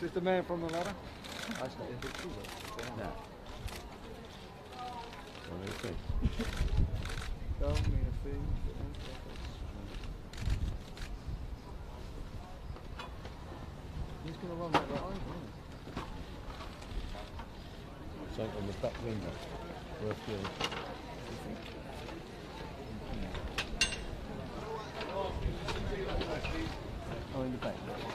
Is this the man from the letter? That's not a picture, but- No. do you think? Don't mean a thing. He's gonna run that right over, isn't Something on the back window. Worth doing. Oh, in the back.